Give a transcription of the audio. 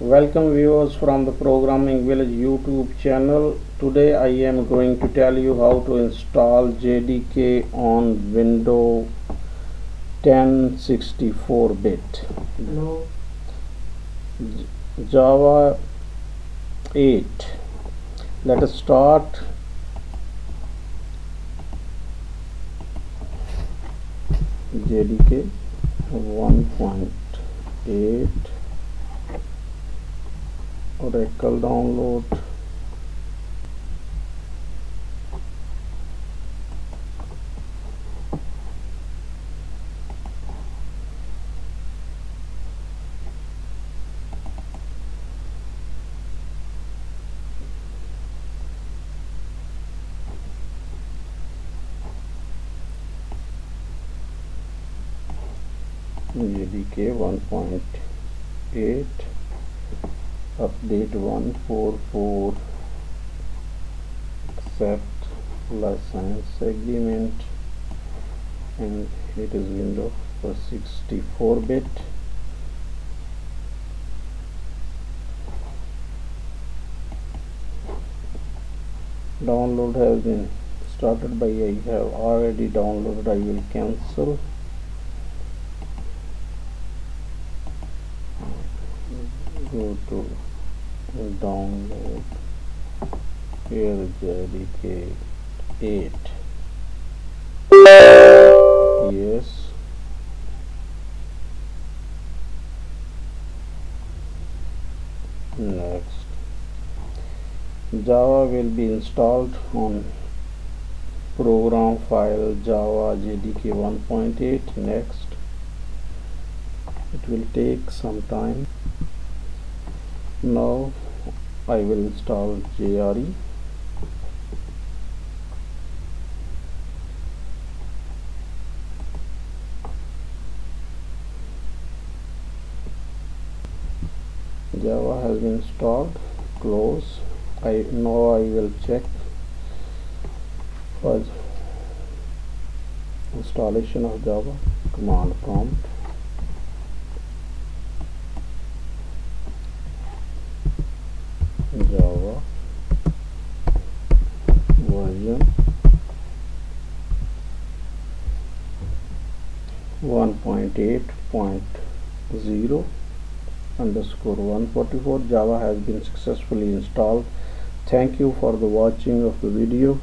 Welcome viewers from the Programming Village YouTube channel. Today I am going to tell you how to install JDK on Windows 10 64-bit. No. Java 8. Let us start. JDK 1.8 Oracle download JDK 1.8 update 144 accept license agreement and it is window for 64 bit download has been started by I have already downloaded I will cancel go to download here JDK 8 yes next Java will be installed on program file Java JDK 1.8 next it will take some time now I will install JRE Java has been installed close. I now I will check for installation of Java command prompt Java. Version. 1.8.0 underscore 144 Java has been successfully installed. Thank you for the watching of the video